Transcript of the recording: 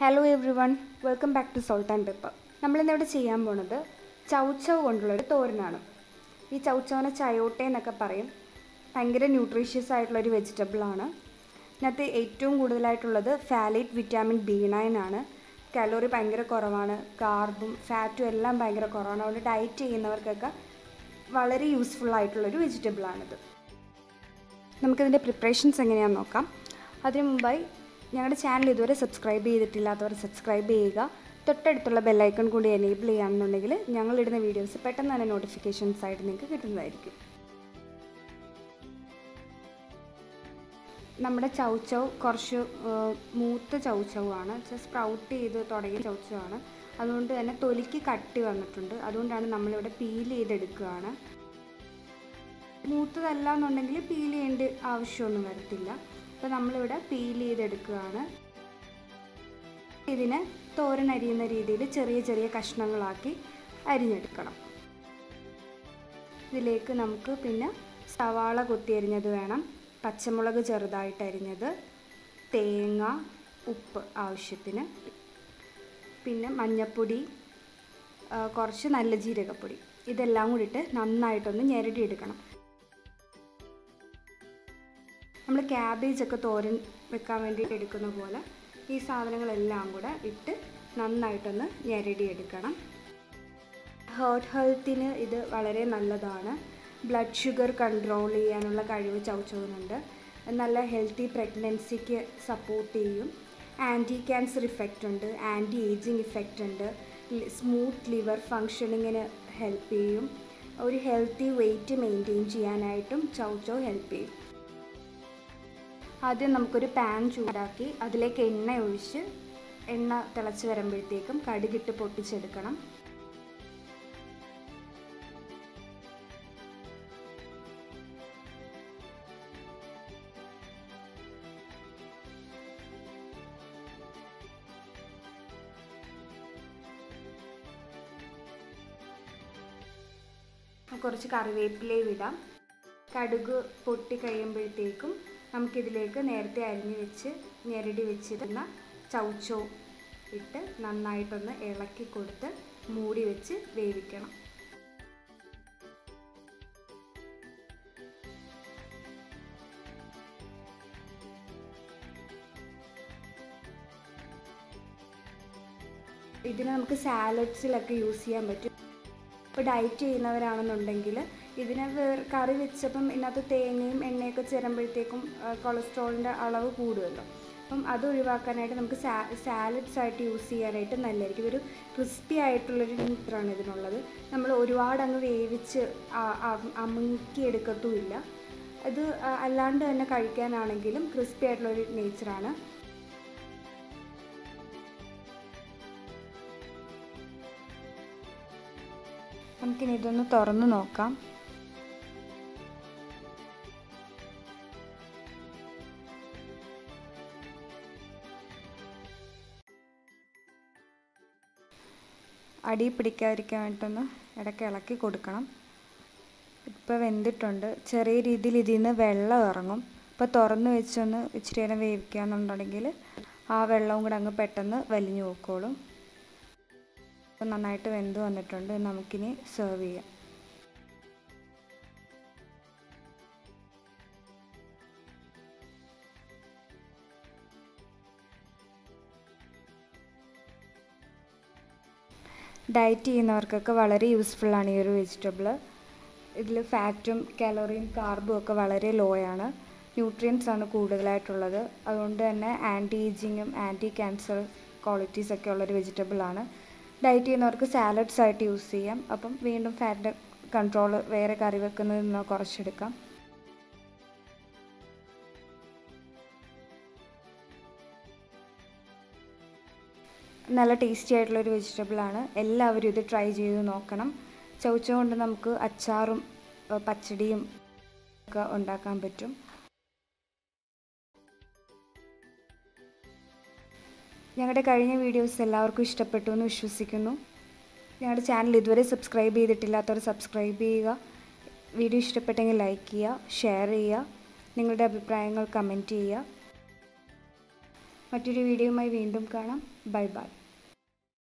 Hello everyone welcome back to salt and pepper നമ്മളിന്നിവിടെ ചെയ്യാൻ പോണത് ചൗച്ചവ് കൊണ്ടുള്ളൊരു തോരനാണ്. ഈ ചൗച്ചവിനെ ചയോട്ടെ എന്നൊക്കെ പറയും. ഭയങ്കര ന്യൂട്രീഷ്യസ് ആയിട്ടുള്ളൊരു വെജിറ്റബിളാണ് ഇതിനകത്ത് ഏറ്റവും കൂടുതലായിട്ടുള്ളത് ഫാലേറ്റ് വിറ്റാമിൻ ബി നയൻ ആണ്. കലോറി ഭയങ്കര കുറവാണ്. കാർബും ഫാറ്റും എല്ലാം ഭയങ്കര കുറവാണ്. അതുകൊണ്ട് ഡയറ്റ് ചെയ്യുന്നവർക്കൊക്കെ വളരെ യൂസ്ഫുൾ ആയിട്ടുള്ളൊരു വെജിറ്റബിളാണിത് നമുക്കിതിന്റെ പ്രിപ്പറേഷൻസ് എങ്ങനെയാണെന്ന് നോക്കാം. അതിനു മുമ്പായി ഞങ്ങളുടെ ചാനൽ ഇതുവരെ സബ്സ്ക്രൈബ് ചെയ്തിട്ടില്ലാത്തവർ സബ്സ്ക്രൈബ് ചെയ്യുക. തൊട്ടടുത്തുള്ള ബെല്ലൈക്കൺ കൂടി എനേബിൾ ചെയ്യുകയാണെന്നുണ്ടെങ്കിൽ ഞങ്ങളിടുന്ന വീഡിയോസ് പെട്ടെന്ന് തന്നെ നോട്ടിഫിക്കേഷൻസ് ആയിട്ട് നിങ്ങൾക്ക് കിട്ടുന്നതായിരിക്കും. നമ്മുടെ ചൗച്ചവ് കുറച്ച് മൂത്ത ചൗച്ചവാണ് സ്പ്രൗട്ട് ചെയ്ത് തുടങ്ങിയ ചൗച്ചവാണ് അതുകൊണ്ട് തന്നെ തൊലിക്ക് കട്ടി വന്നിട്ടുണ്ട്. അതുകൊണ്ടാണ് നമ്മളിവിടെ പീൽ ചെയ്തെടുക്കുകയാണ്. മൂത്തതല്ല എന്നുണ്ടെങ്കിൽ പീൽ ചെയ്യേണ്ട ആവശ്യമൊന്നും വരത്തില്ല. അപ്പോൾ നമ്മളിവിടെ പീൽ ചെയ്തെടുക്കുകയാണ്. ഇതിനെ തോരൻ അരിയുന്ന രീതിയിൽ ചെറിയ ചെറിയ കഷ്ണങ്ങളാക്കി അരിഞ്ഞെടുക്കണം. ഇതിലേക്ക് നമുക്ക് പിന്നെ സവാള കൊത്തി അരിഞ്ഞത് വേണം. പച്ചമുളക് ചെറുതായിട്ട് അരിഞ്ഞത് തേങ്ങ ഉപ്പ് ആവശ്യത്തിന്. പിന്നെ മഞ്ഞൾപ്പൊടി കുറച്ച് നല്ല ജീരകപ്പൊടി. ഇതെല്ലാം കൂടിയിട്ട് നന്നായിട്ടൊന്ന് ഞെരടിയെടുക്കണം. നമ്മൾ ക്യാബേജൊക്കെ തോരൻ വെക്കാൻ വേണ്ടി എടുക്കുന്ന പോലെ ഈ സാധനങ്ങളെല്ലാം കൂടെ ഇട്ട് നന്നായിട്ടൊന്ന് ഞെരടിയെടുക്കണം. ഹേർട്ട് ഹെൽത്തിന് ഇത് വളരെ നല്ലതാണ്. ബ്ലഡ് ഷുഗർ കൺട്രോൾ ചെയ്യാനുള്ള കഴിവ് ചവച്ചതുകൊണ്ട് നല്ല ഹെൽത്തി പ്രഗ്നൻസിക്ക് സപ്പോർട്ട് ചെയ്യും. ആന്റി ക്യാൻസർ ഇഫക്റ്റ് ഉണ്ട് ആന്റി ഏജിങ് ഇഫക്റ്റ് ഉണ്ട് സ്മൂത്ത് ലിവർ ഫങ്ഷനിങ്ങിന് ഹെൽപ്പ് ചെയ്യും. ഒരു ഹെൽത്തി വെയിറ്റ് മെയിന്റെയിൻ ചെയ്യാനായിട്ടും ചൗച്ചോ ഹെൽപ്പ് ചെയ്യും. ആദ്യം നമുക്കൊരു പാൻ ചൂടാക്കി അതിലേക്ക് എണ്ണ ഒഴിച്ച് എണ്ണ തിളച്ച് വരുമ്പോഴത്തേക്കും കടുകിട്ട് പൊട്ടിച്ചെടുക്കണം. കുറച്ച് കറിവേപ്പിലയും ഇടാം. കടുക് പൊട്ടി കഴിയുമ്പോഴത്തേക്കും നമുക്കിതിലേക്ക് നേരത്തെ അരിഞ്ഞു വെച്ച് ഞെരടി വെച്ചിരുന്ന ചൗച്ചോ ഇട്ട് നന്നായിട്ടൊന്ന് ഇളക്കി കൊടുത്ത് മൂടി വെച്ച് വേവിക്കണം. ഇതിന് നമുക്ക് സാലഡ്സിലൊക്കെ യൂസ് ചെയ്യാൻ പറ്റും. ഇപ്പോൾ ഡയറ്റ് ചെയ്യുന്നവരാണെന്നുണ്ടെങ്കിൽ ഇതിനെ വേർ കറി വെച്ചപ്പം ഇതിനകത്ത് തേങ്ങയും എണ്ണയൊക്കെ ചേരുമ്പോഴത്തേക്കും കൊളസ്ട്രോളിന്റെ അളവ് കൂടുമല്ലോ. അപ്പം അത് ഒഴിവാക്കാനായിട്ട് നമുക്ക് സാ സാലഡ്സ് ആയിട്ട് യൂസ് ചെയ്യാനായിട്ട് നല്ലതായിരിക്കും. ഒരു ക്രിസ്പി ആയിട്ടുള്ളൊരു നീത്രാണ് ഇതിനുള്ളത്. നമ്മൾ ഒരുപാട് അങ്ങ് വേവിച്ച് അമുക്കിയെടുക്കത്തുമില്ല അത് അല്ലാണ്ട് തന്നെ കഴിക്കാനാണെങ്കിലും ക്രിസ്പി ആയിട്ടുള്ളൊരു നേച്ചറാണ്. നമുക്കിനി ഇതൊന്ന് തുറന്ന് നോക്കാം. അടി പിടിക്കാതിരിക്കാൻ വേണ്ടിയിട്ടൊന്ന് ഇടയ്ക്ക് ഇളക്കി കൊടുക്കണം. ഇപ്പോൾ വെന്തിട്ടുണ്ട്. ചെറിയ രീതിയിൽ ഇതിൽ നിന്ന് വെള്ളം ഇറങ്ങും. ഇപ്പോൾ തുറന്ന് വെച്ചൊന്ന് ഇച്ചിരി നേരം വേവിക്കുകയെന്നുണ്ടെങ്കിൽ ആ വെള്ളവും കൂടെ അങ്ങ് പെട്ടെന്ന് വലിഞ്ഞു പോയിക്കോളും. അപ്പോൾ നന്നായിട്ട് വെന്ത് വന്നിട്ടുണ്ട്. നമുക്കിനി സെർവ് ചെയ്യാം. ഡയറ്റ് ചെയ്യുന്നവർക്കൊക്കെ വളരെ യൂസ്ഫുള്ളാണ് ഈ ഒരു വെജിറ്റബിൾ ഇതിൽ ഫാറ്റും കാലോറിയും കാർബും ഒക്കെ വളരെ ലോ ആണ്. ന്യൂട്രിയൻസ് ആണ് കൂടുതലായിട്ടുള്ളത്. അതുകൊണ്ട് തന്നെ ആന്റി ഏജിങ്ങും ആന്റി ക്യാൻസർ ക്വാളിറ്റീസ് ഒക്കെ ഉള്ളൊരു വെജിറ്റബിൾ ആണ്. ഡയറ്റ് ചെയ്യുന്നവർക്ക് സാലഡ്സ് ആയിട്ട് യൂസ് ചെയ്യാം. അപ്പം വീണ്ടും ഫാറ്റിന്റെ കൺട്രോൾ വേറെ കറി വെക്കുന്നതിൽ നിന്ന് കുറച്ചെടുക്കാം. നല്ല ടേസ്റ്റി ആയിട്ടുള്ളൊരു വെജിറ്റബിളാണ് എല്ലാവരും ഇത് ട്രൈ ചെയ്ത് നോക്കണം. ചവച്ച കൊണ്ട് നമുക്ക് അച്ചാറും പച്ചടിയും ഒക്കെ ഉണ്ടാക്കാൻ പറ്റും. ഞങ്ങളുടെ കഴിഞ്ഞ വീഡിയോസ് എല്ലാവർക്കും ഇഷ്ടപ്പെട്ടു എന്ന് വിശ്വസിക്കുന്നു. ഞങ്ങളുടെ ചാനൽ ഇതുവരെ സബ്സ്ക്രൈബ് ചെയ്തിട്ടില്ലാത്തവർ സബ്സ്ക്രൈബ് ചെയ്യുക. വീഡിയോ ഇഷ്ടപ്പെട്ടെങ്കിൽ ലൈക്ക് ചെയ്യുക ഷെയർ ചെയ്യുക നിങ്ങളുടെ അഭിപ്രായങ്ങൾ കമന്റ് ചെയ്യുക. മറ്റൊരു വീഡിയോയുമായി വീണ്ടും കാണാം. Bye bye